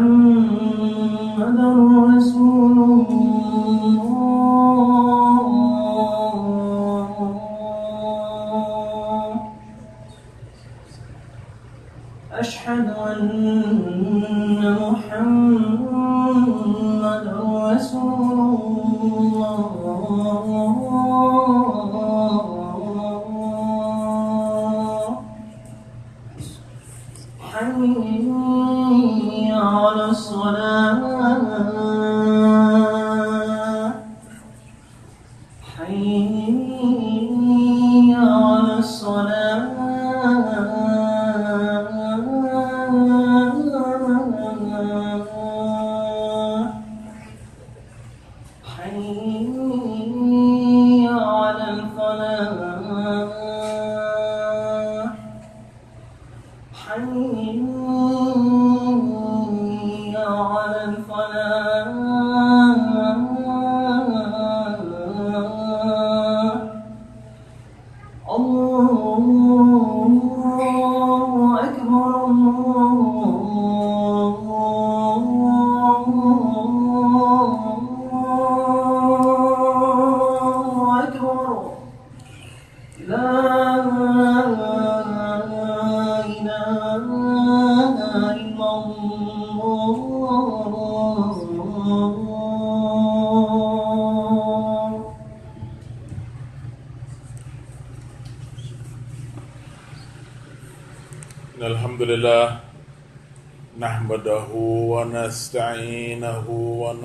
محمد رسول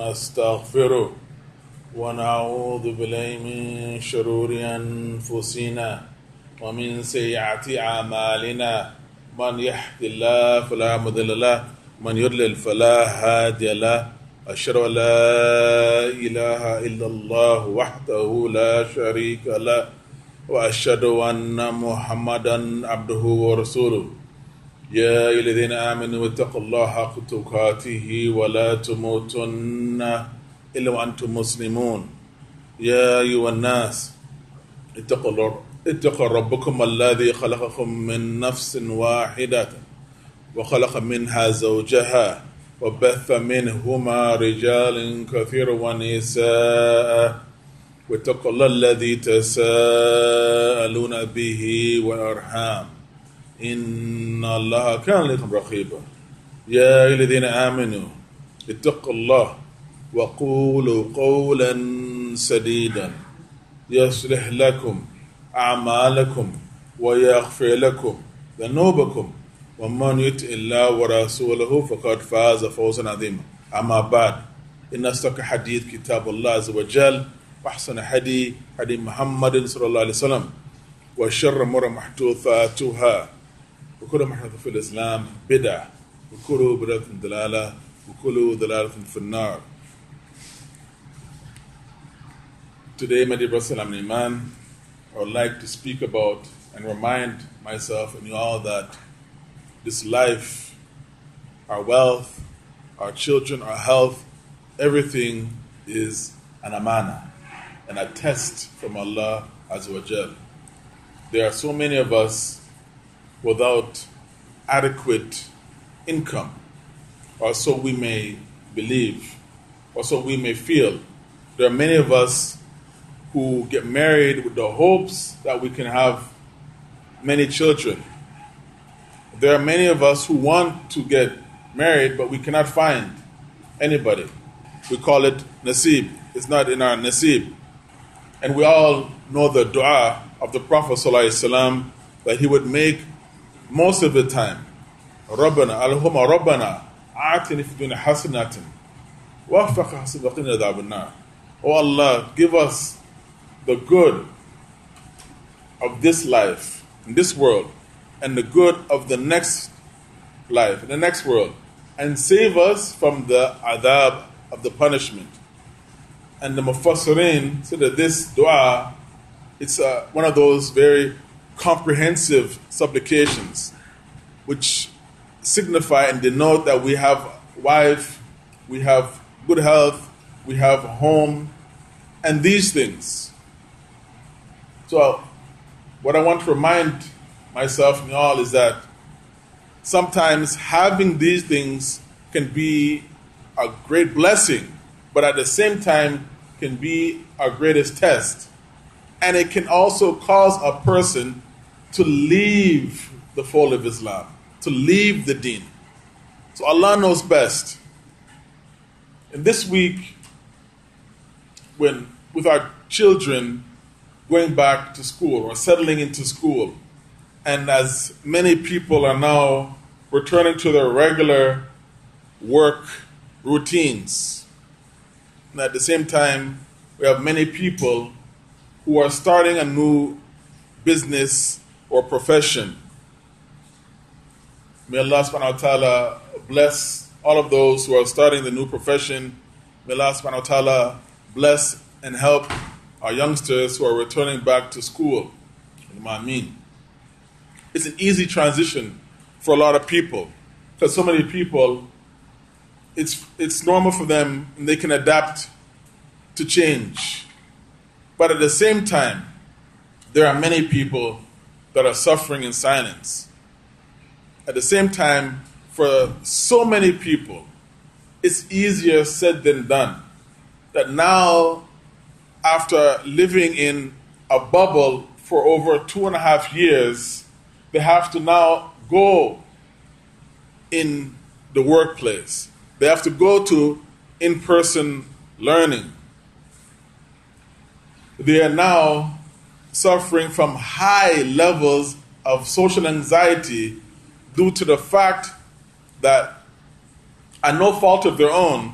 ونستغفره ونعوذ بالله من شرور أنفسنا ومن سيئات أعمالنا. من يهد الله فلا مضل له من يضلل فلا هادي له. أشهد أن لا إله إلا الله وحده لا شريك له وأشهد أن محمدا عبده ورسوله. يا أيها الذين آمنوا اتقوا الله حق تقاته ولا تموتن إلا وأنتم مسلمون. يا أيها الناس اتقوا الله اتقوا ربكم الذي خلقكم من نفس واحدة وخلق منها زوجها وبث منهما رجالا كثيرا ونساء واتقوا الله الذي تساءلون به والأرحام. إن الله كان لكم رقيبا. يا أيها الذين آمنوا اتقوا الله وقولوا قولا سديدا. يصلح لكم أعمالكم ويغفر لكم ذنوبكم. ومن يطع الله ورسوله فقد فاز فوزا عظيما. أما بعد إن أصدق حديث كتاب الله عز وجل وأحسن هدي هدي محمد صلى الله عليه وسلم. وشر الأمور محدثاتها وكل محدث في الإسلام بدعة وكل بدعة ضلالة وكل ضلالة في النار Today, my dear brothers and Iman, I would like to speak about and remind myself and you all that this life, our wealth, our children, our health, everything is an amana and a test from Allah Azza wa Jal. There are so many of us without adequate income, or so we may believe, or so we may feel. There are many of us who get married with the hopes that we can have many children. There are many of us who want to get married, but we cannot find anybody. We call it nasib. It's not in our nasib. And we all know the dua of the Prophet ﷺ that he would make most of the time. ربنا اللهم ربنا آتنا في الدنيا حسنة وفق حسنة وقنا عذاب النار Oh Allah, give us the good of this life, in this world, and the good of the next life, in the next world, and save us from the adhab of the punishment. And the Mufassirin said that this dua, it's uh, one of those very comprehensive supplications, which signify and denote that we have wife, we have good health, we have home, and these things. So, what I want to remind myself and all is that sometimes having these things can be a great blessing, but at the same time can be our greatest test. And it can also cause a person to leave the fold of Islam, to leave the deen. So Allah knows best. And this week, when with our children going back to school or settling into school, and as many people are now returning to their regular work routines, and at the same time, we have many people who are starting a new business or profession. May Allah subhanahu wa ta'ala bless all of those who are starting the new profession. May Allah subhanahu wa ta'ala bless and help our youngsters who are returning back to school. It's an easy transition for a lot of people because so many people, it's, it's normal for them and they can adapt to change. But at the same time, there are many people that are suffering in silence. At the same time, for so many people, it's easier said than done. That now, after living in a bubble for over two and a half years, they have to now go in the workplace. They have to go to in person learning. They are now suffering from high levels of social anxiety due to the fact that, at no fault of their own,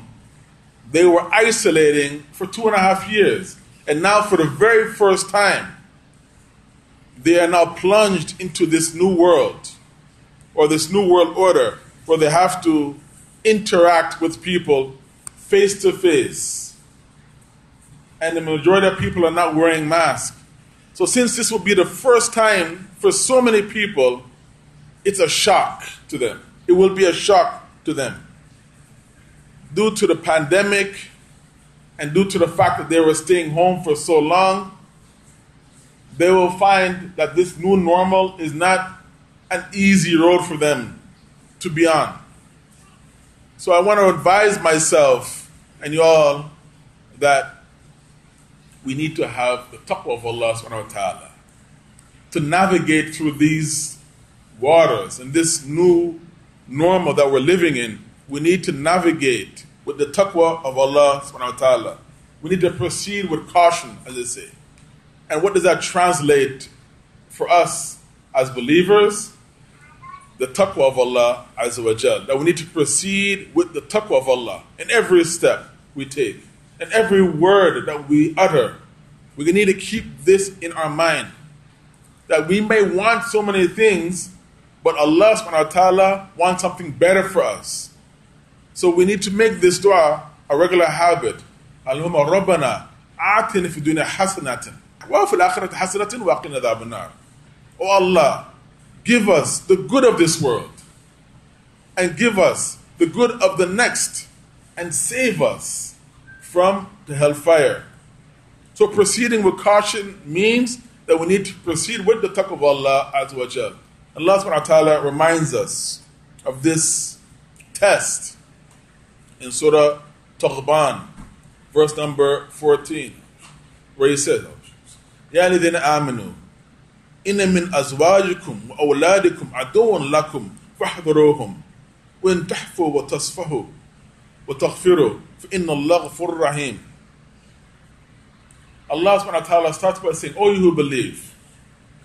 they were isolating for two and a half years. And now, for the very first time, they are now plunged into this new world or this new world order where they have to interact with people face to face. And the majority of people are not wearing masks. So, since this will be the first time for so many people, it's a shock to them. It will be a shock to them. Due to the pandemic and due to the fact that they were staying home for so long, they will find that this new normal is not an easy road for them to be on. So I want to advise myself and you all that we need to have the taqwa of Allah subhanahu wa ta'ala to navigate through these waters and this new normal that we're living in. We need to navigate with the taqwa of Allah subhanahu wa ta'ala. We need to proceed with caution, as they say. And what does that translate for us as believers? The taqwa of Allah Azza wa Jal. That we need to proceed with the taqwa of Allah in every step we take, in every word that we utter. We need to keep this in our mind. That we may want so many things, but Allah subhanahu wa ta'ala wants something better for us. So we need to make this dua a regular habit. Allahumma rabbana atina fi dunya hasanatin wa fil akhirati hasanatin wa qina adhaban. Oh Allah, give us the good of this world and give us the good of the next and save us from the hellfire. So proceeding with caution means that we need to proceed with the taqwa of Allah as well. Allah subhanahu wa ta'ala reminds us of this test in Surah Taghabun, verse number 14, where he says, يَا الَّذِينَ آمَنُوا إِنَّ مِنْ أَزْوَاجِكُمْ وَأَوْلَادِكُمْ عَدُوٌّ lakum فَاحْذَرُوهُمْ وَإِنْ wa وَتَصْفَحُوا وتغفروا فإن الله غفور رحيم Allah subhanahu wa ta'ala starts by saying, O you who believe,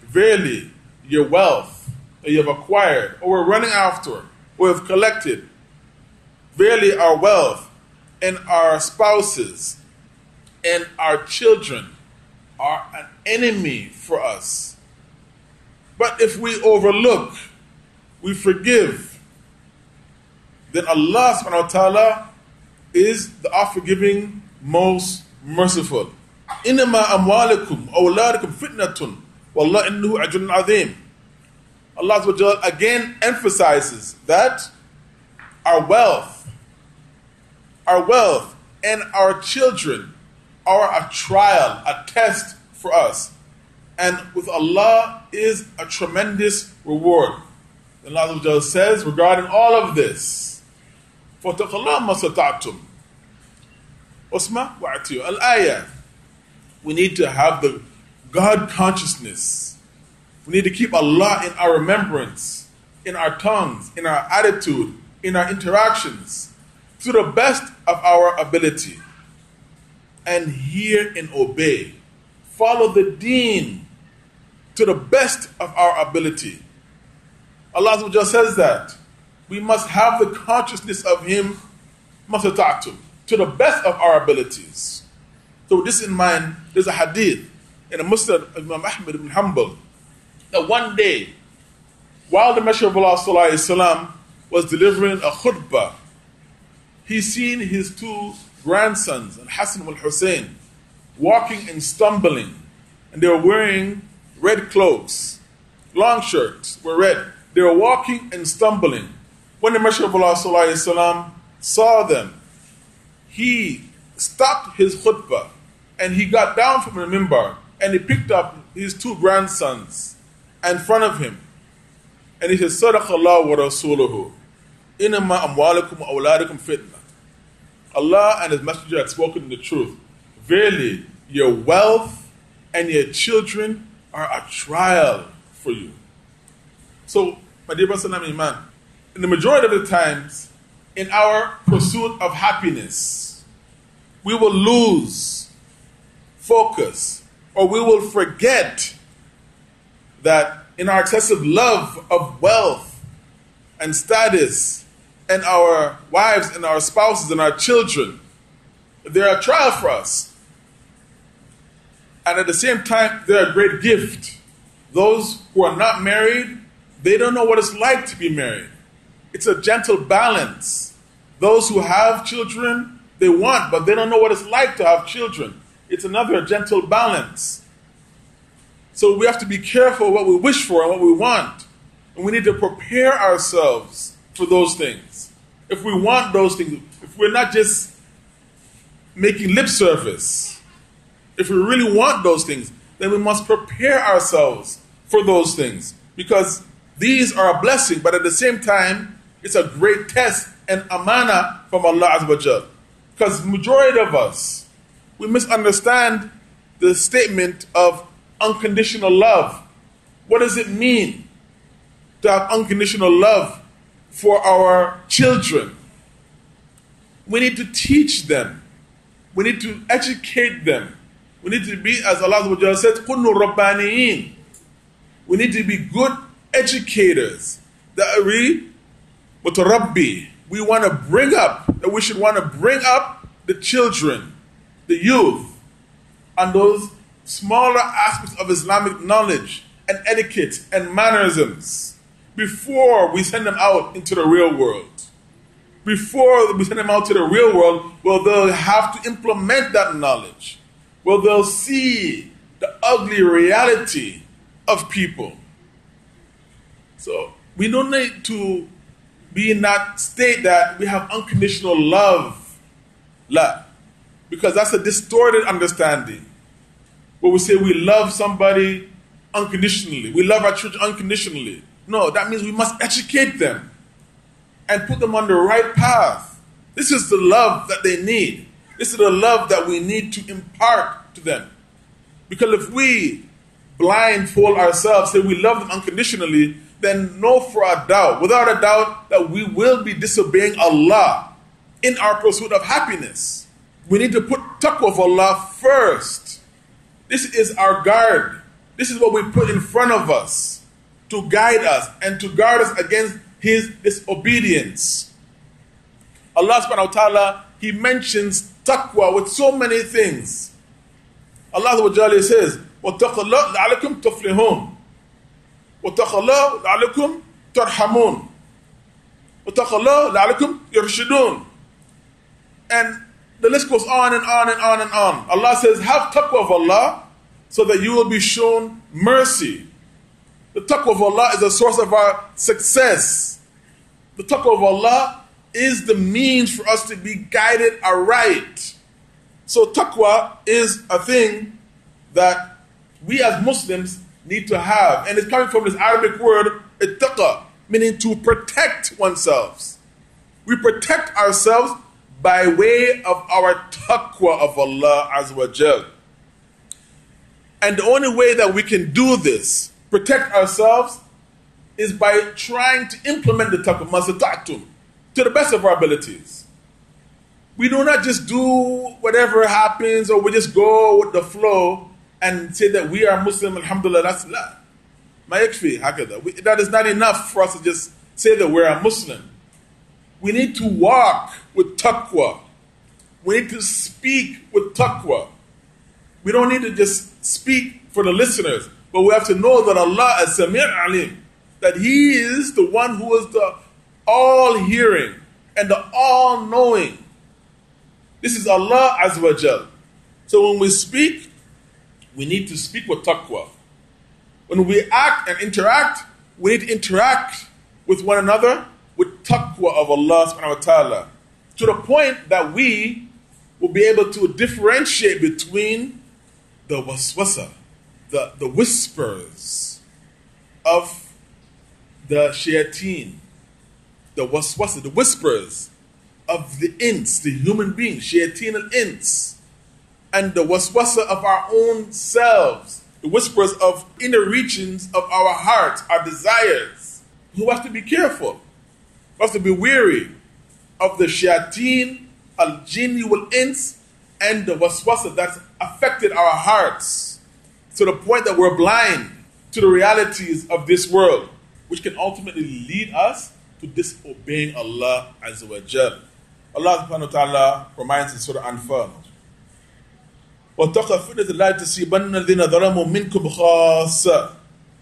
verily your wealth that you have acquired, or we're running after, or have collected, verily our wealth and our spouses and our children are an enemy for us. But if we overlook, we forgive, then Allah subhanahu wa ta'ala is the forgiving, most merciful. إنما أموالكم أولادكم فتنة والله إنه أجر عظيم. Allah again emphasizes that our wealth, our wealth and our children are a trial, a test for us. And with Allah is a tremendous reward. And Allah says regarding all of this, فَاتَقَ اللَّهَ مَا سَتَعْتُمْ Osma wa'atiyu. Al-ayah. We need to have the God consciousness. We need to keep Allah in our remembrance, in our tongues, in our attitude, in our interactions, to the best of our ability. And hear and obey. Follow the deen to the best of our ability. Allah just says that. we must have the consciousness of Him, mastata'tum, to the best of our abilities. So, with this in mind, there's a hadith in a Musnad Imam Ahmad ibn Hanbal that one day, while the Messenger of Allah was delivering a khutbah, he seen his two grandsons, Hassan and Hussein, walking and stumbling, and they were wearing red cloaks, long shirts were red. They were walking and stumbling. When the Messenger of Allah وسلم, saw them, he stopped his khutbah and he got down from the mimbar and he picked up his two grandsons in front of him. And he said, Sadaqallah wa rasuluhu. Inama amwalakum awladakum fitna. Allah and His Messenger had spoken the truth. Verily, your wealth and your children are a trial for you. So, my dear brother and Iman, in the majority of the times, in our pursuit of happiness, we will lose focus or we will forget that in our excessive love of wealth and status and our wives and our spouses and our children, they're a trial for us. And at the same time, they're a great gift. Those who are not married, they don't know what it's like to be married. It's a gentle balance. Those who have children, they want, but they don't know what it's like to have children. It's another gentle balance. So we have to be careful what we wish for and what we want. And we need to prepare ourselves for those things. If we want those things, if we're not just making lip service, if we really want those things, then we must prepare ourselves for those things. Because these are a blessing, but at the same time, it's a great test and amana from Allah Azza Because majority of us, we misunderstand the statement of unconditional love. What does it mean to have unconditional love for our children? We need to teach them. We need to educate them. We need to be, as Allah said, Kunu We need to be good educators that we but Rabbi, we want to bring up, that we should want to bring up the children, the youth, and those smaller aspects of Islamic knowledge and etiquette and mannerisms before we send them out into the real world. Before we send them out to the real world, well, they'll have to implement that knowledge. Well, they'll see the ugly reality of people. So we don't need to be in that state that we have unconditional love. Love. Because that's a distorted understanding. Where we say we love somebody unconditionally, we love our children unconditionally. No, that means we must educate them and put them on the right path. This is the love that they need. This is the love that we need to impart to them. Because if we blindfold ourselves, say we love them unconditionally, then know for a doubt, without a doubt, that we will be disobeying Allah in our pursuit of happiness. We need to put taqwa of Allah first. This is our guard. This is what we put in front of us to guide us and to guard us against his disobedience. Allah subhanahu wa ta'ala, He mentions taqwa with so many things. Allah says, وَاتَّقُوا اللَّهَ لَعَلَكُمْ تُفْلِحُونَ وَاتَّقُوا اللَّهَ لَعَلَكُمْ تَرْحَمُونَ وَاتَّقُوا اللَّهَ لَعَلَكُمْ يَرْشِدُونَ And the list goes on and on and on and on. Allah says, have taqwa of Allah so that you will be shown mercy. The taqwa of Allah is a source of our success. The taqwa of Allah is the means for us to be guided aright. So taqwa is a thing that we as Muslims need to have. And it's coming from this Arabic word, ittaqa, meaning to protect oneself. We protect ourselves by way of our taqwa of Allah Azza. And the only way that we can do this, protect ourselves, is by trying to implement the taqwa, masata'tum, to the best of our abilities. We do not just do whatever happens or we just go with the flow and say that we are Muslim, alhamdulillah, that's. That is not enough for us to just say that we're a Muslim. We need to walk with taqwa. We need to speak with taqwa. We don't need to just speak for the listeners, but we have to know that Allah is Samir Alim, that He is the one who is the all hearing and the all knowing. This is Allah Azza wa Jal. So when we speak, we need to speak with taqwa. When we act and interact, we need to interact with one another with taqwa of Allah subhanahu wa ta'ala. To the point that we will be able to differentiate between the waswasa, the, the whispers of the shayateen, the waswasa, the whispers of the ins, the human beings, shayateen al ins, and the waswasa of our own selves, the whispers of inner regions of our hearts, our desires. We have to be careful. We have to be weary of the shayateen al jinni wal ins and the waswasa that's affected our hearts to the point that we're blind to the realities of this world, which can ultimately lead us to disobeying Allah Azza wa Jal. Allah subhanahu wa ta'ala reminds in Surah Anfal. واتقوا فتنة لا تصيبن الذين ظلموا منكم خاصة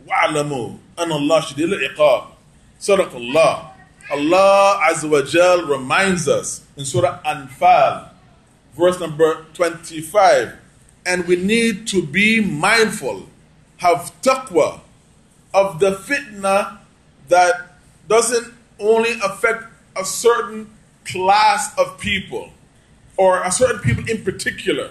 واعلموا أن الله شديد العقاب صدق الله Allah Azza wa Jal reminds us in Surah Anfal, verse number 25, and we need to be mindful, have taqwa of the fitna that doesn't only affect a certain class of people or a certain people in particular.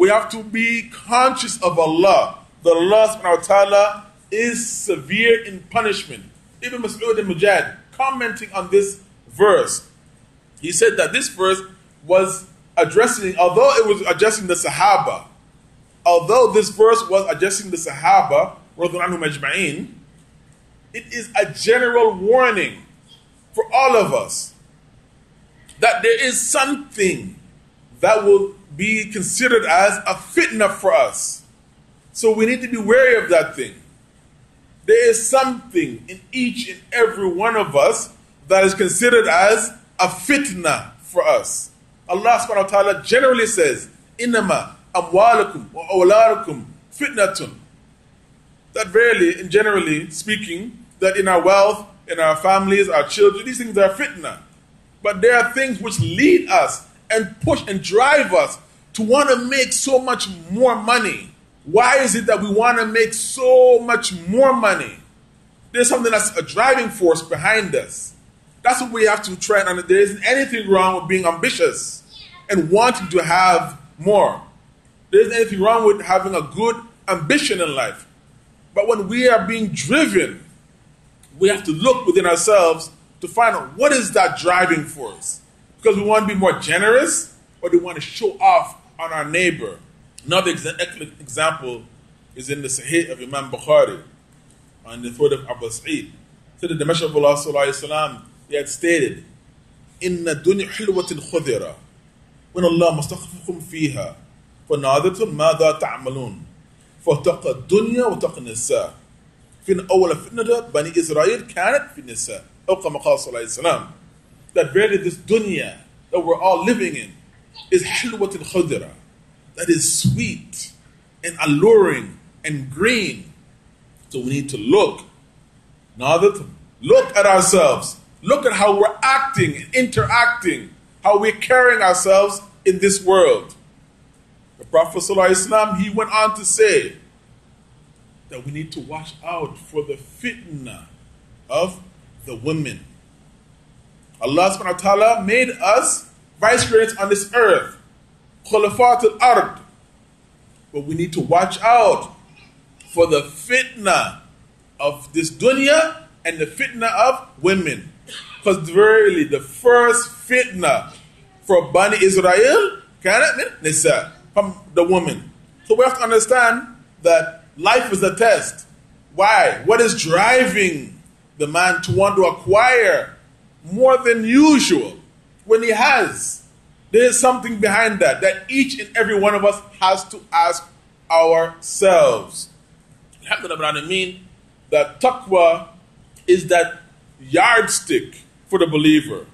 We have to be conscious of Allah. The Allah subhanahu wa ta'ala is severe in punishment. Ibn Mas'ud and Mujahid commenting on this verse, he said that this verse was addressing, although it was addressing the Sahaba, although this verse was addressing the Sahaba, it is a general warning for all of us that there is something that will be considered as a fitna for us. So we need to be wary of that thing. There is something in each and every one of us that is considered as a fitna for us. Allah subhanahu wa ta'ala generally says, Innama amwalakum wa awladukum fitnatun. That verily, and generally speaking, that in our wealth, in our families, our children, these things are fitna. But there are things which lead us and push and drive us to want to make so much more money. Why is it that we want to make so much more money? There's something that's a driving force behind us. That's what we have to try and. There isn't anything wrong with being ambitious and wanting to have more. There isn't anything wrong with having a good ambition in life. But when we are being driven, we have to look within ourselves to find out what is that driving force Because we want to be more generous or do we want to show off on our neighbor. Another example is in the Sahih of Imam Bukhari on the third of Abu Sa'id. Said the Messenger of Allah sallallahu he had stated, إن الدنيا حلوة خضرة وإن الله مستخفكم فيها فنادرة ماذا تعملون فاتقى الدنيا واتقى النساء فإن أول فتنة بني إسرائيل كانت في النساء أو كما قال صلى الله عليه وسلم that really this dunya that we're all living in is halwatul khadra, that is sweet and alluring and green. So we need to look, now that look at ourselves, look at how we're acting and interacting, how we're carrying ourselves in this world. The Prophet Islam, he went on to say that we need to watch out for the fitna of the women. Allah subhanahu wa ta'ala made us vicegerents on this earth, khulafatul ard. But we need to watch out for the fitna of this dunya and the fitna of women. Because verily, the first fitna for Bani Israel nisa, from the woman. So we have to understand that life is a test. Why? What is driving the man to want to acquire more than usual when he has? There is something behind that that each and every one of us has to ask ourselves. Alhamdulillah, mean that taqwa is that yardstick for the believer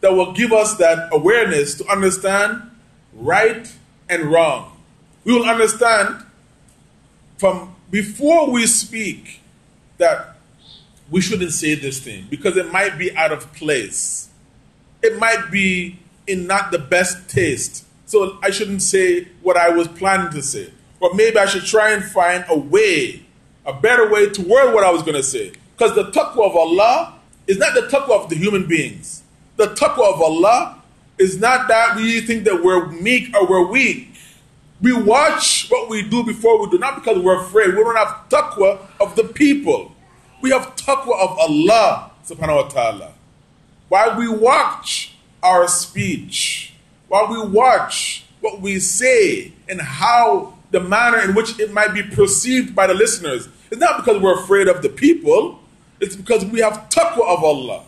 that will give us that awareness to understand right and wrong. We will understand from before we speak that we shouldn't say this thing because it might be out of place. It might be in not the best taste. So I shouldn't say what I was planning to say. Or maybe I should try and find a way, a better way to word what I was going to say. Because the taqwa of Allah is not the taqwa of the human beings. The taqwa of Allah is not that we think that we're meek or we're weak. We watch what we do before we do, not because we're afraid. We don't have taqwa of the people. We have taqwa of Allah subhanahu wa ta'ala. While we watch our speech, while we watch what we say and how the manner in which it might be perceived by the listeners, it's not because we're afraid of the people, it's because we have taqwa of Allah.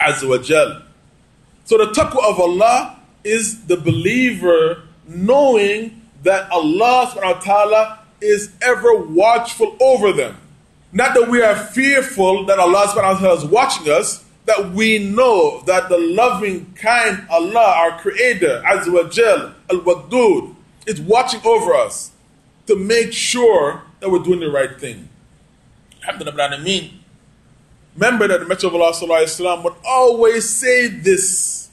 Azza wa Jal. So the taqwa of Allah is the believer knowing that Allah subhanahu wa ta'ala is ever watchful over them. Not that we are fearful that Allah subhanahu wa ta'ala is watching us, that we know that the loving, kind Allah, our Creator, Azza wa Al Wadud, is watching over us to make sure that we're doing the right thing. Remember that the Messenger of Allah would always say this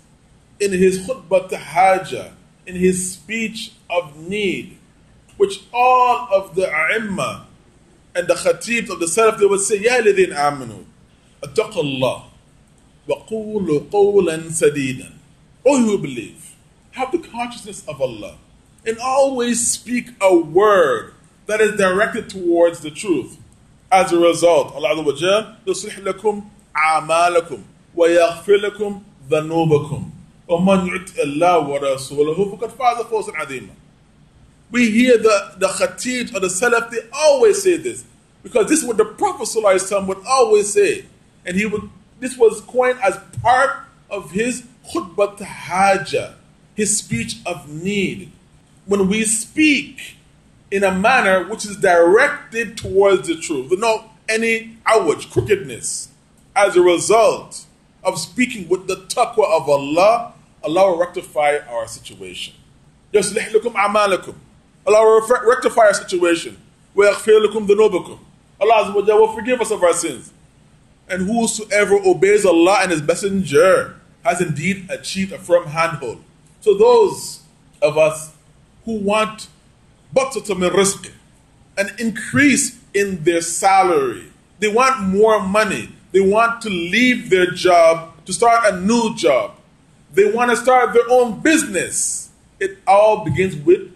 in his khutbah to Hajjah, in his speech of need, which all of the ai and the Khatibs of the Salaf, they would say, Ya ladhin amanu, attaqallah, wa qulu qawlan sadidan. O you who believe, have the consciousness of Allah, and always speak a word that is directed towards the truth. As a result, Allah Azza wa Jal, يصلح لكم أعمالكم ويغفر لكم ذنوبكم ومن يطع الله ورسوله فقد فاز فوزا عظيما. We hear the, the khatib or the salaf, they always say this. Because this is what the Prophet ﷺ would always say. And he would this was coined as part of his khutbah hajjah, his speech of need. When we speak in a manner which is directed towards the truth, no any awaj, crookedness. As a result of speaking with the taqwa of Allah, Allah will rectify our situation. يصلح لكم أعمالكم. Allah will rectify our situation. Allah will forgive us of our sins. And whosoever obeys Allah and His Messenger has indeed achieved a firm handhold. So those of us who want rizq, an increase in their salary, they want more money, they want to leave their job to start a new job, they want to start their own business. It all begins with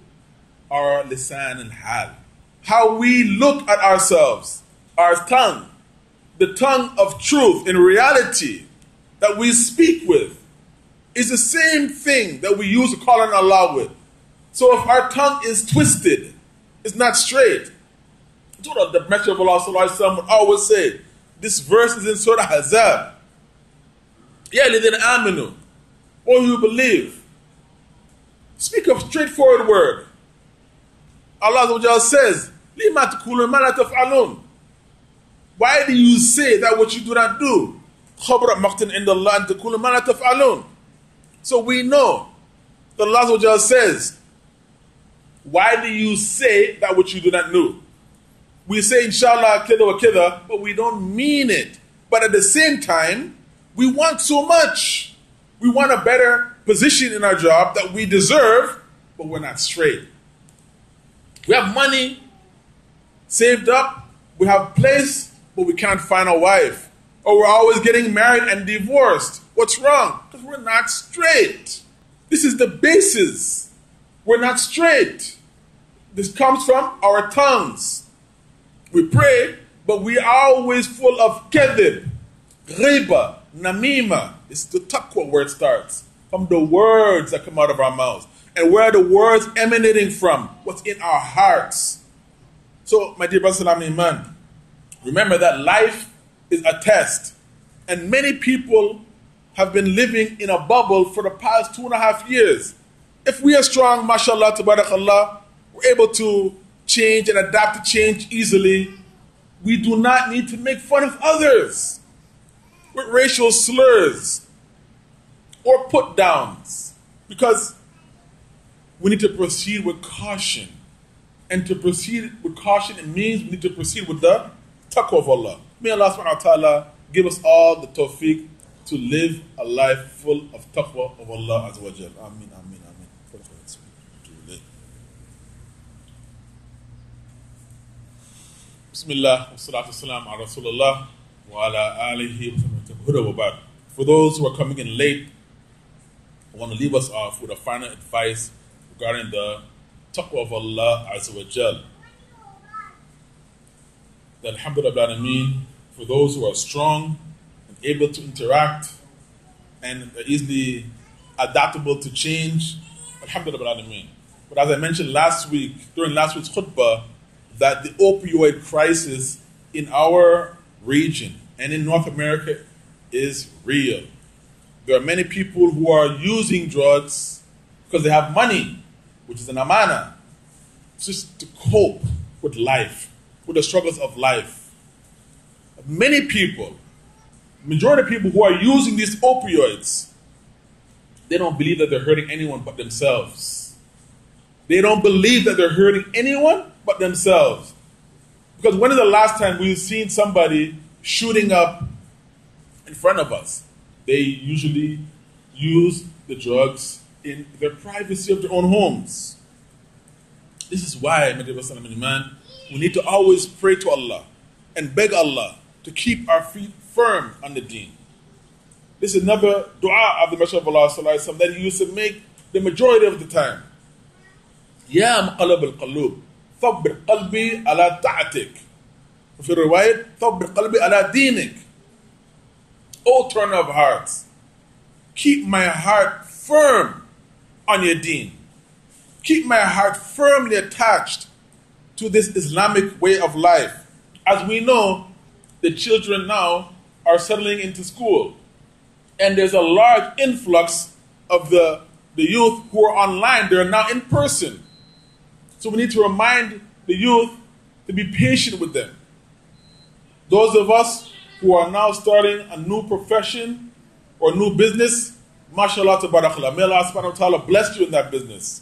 our lisan and hal. How we look at ourselves, our tongue, the tongue of truth in reality that we speak with is the same thing that we use to call on Allah with. So if our tongue is twisted, it's not straight. That's what the Messenger of Allah would always say. This verse is in Surah Ahzab. Yeah, lidin aminu. Or you believe. Speak a straightforward word. Allah says, Why do you say that which you do not do? So we know the Allah says, Why do you say that which you do not know? We say inshallah kida wa kida, but we don't mean it. But at the same time, we want so much. We want a better position in our job that we deserve, but we're not straight. We have money saved up, we have place, but we can't find a wife. Or we're always getting married and divorced. What's wrong? Because we're not straight. This is the basis. We're not straight. This comes from our tongues. We pray, but we are always full of kedib, ghiba, namima. It's the taqwa where it starts. From the words that come out of our mouths. And where are the words emanating from? What's in our hearts. So, my dear brother, Iman, remember that life is a test. And many people have been living in a bubble for the past two and a half years. If we are strong, mashallah, tabarakallah, we're able to change and adapt to change easily. We do not need to make fun of others with racial slurs or put downs because we need to proceed with caution. And to proceed with caution, it means we need to proceed with the taqwa of Allah. May Allah subhanahu wa ta'ala give us all the tawfiq to live a life full of taqwa of Allah ameen, ameen. Bismillah, wa ala alihi wa. For those who are coming in late, I want to leave us off with a final advice regarding the taqwa of Allah Azza wa Jal. That Alhamdulillah, for those who are strong and able to interact and easily adaptable to change, Alhamdulillah. But as I mentioned last week, during last week's khutbah, that the opioid crisis in our region and in North America is real. There are many people who are using drugs because they have money, which is an amana, just to cope with life, with the struggles of life. Many people, majority of people who are using these opioids, they don't believe that they're hurting anyone but themselves. They don't believe that they're hurting anyone but themselves. Because when is the last time we've seen somebody shooting up in front of us? They usually use the drugs in the privacy of their own homes. This is why, my dear man, we need to always pray to Allah and beg Allah to keep our feet firm on the deen. This is another dua of the Messenger of Allah وسلم, that he used to make the majority of the time. Ya muqallab al-qallub, thabbit qalbi ala ta'atik. وفي رواية ثبر قلبي ala دينك O turn of hearts keep my heart firm on your deen. Keep my heart firmly attached to this Islamic way of life. As we know the children now are settling into school. And there's a large influx of the, the youth who are online. They're now in person. So we need to remind the youth to be patient with them. Those of us who are now starting a new profession or new business, mashallah tabarakallah, may Allah subhanahu wa ta'ala bless you in that business.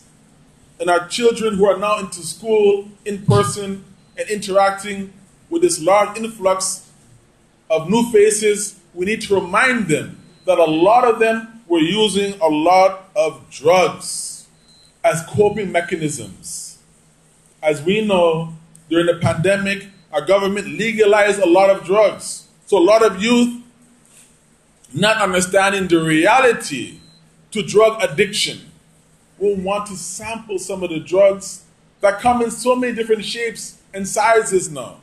And our children who are now into school in person and interacting with this large influx of new faces, we need to remind them that a lot of them were using a lot of drugs as coping mechanisms as we know, during the pandemic, our government legalized a lot of drugs. So a lot of youth not understanding the reality to drug addiction will want to sample some of the drugs that come in so many different shapes and sizes now.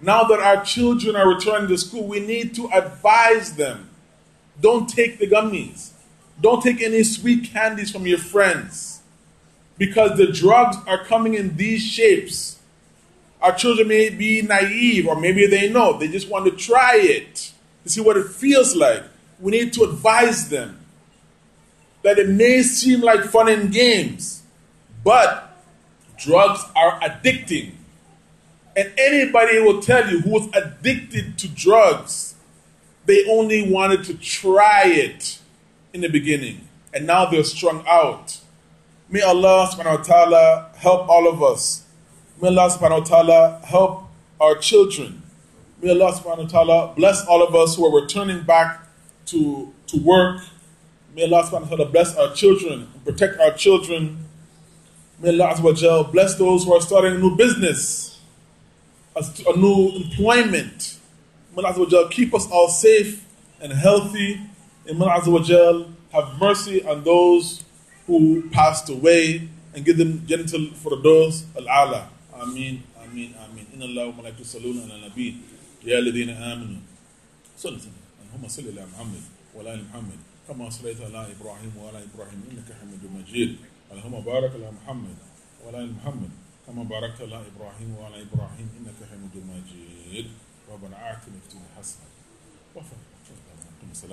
Now that our children are returning to school, we need to advise them don't take the gummies, don't take any sweet candies from your friends because the drugs are coming in these shapes. Our children may be naive, or maybe they know, they just want to try it to see what it feels like. We need to advise them that it may seem like fun and games, but drugs are addicting. And anybody will tell you who was addicted to drugs, they only wanted to try it in the beginning. And now they're strung out. May Allah subhanahu wa ta'ala help all of us. May Allah subhanahu wa ta'ala help our children. May Allah subhanahu wa ta'ala bless all of us who are returning back to, to work. May Allah subhanahu bless our children, protect our children. May Allah subhanahu bless those who are starting a new business, a, new employment. May Allah subhanahu keep us all safe and healthy. And may Allah have mercy on those who passed away and give them gentle for those al-ala. Ameen, ameen, ameen. Inna Allah wa malaikum saluna ala nabi. Ya ladina aminu. So listen. اللهم صل على محمد وعلى آل محمد كما صليت على إبراهيم وعلى إبراهيم إنك حميد مجيد. اللهم بارك على محمد وعلى آل محمد كما باركت على إبراهيم وعلى إبراهيم إنك حميد مجيد. ربنا اعطنا في حسنه وفي السلام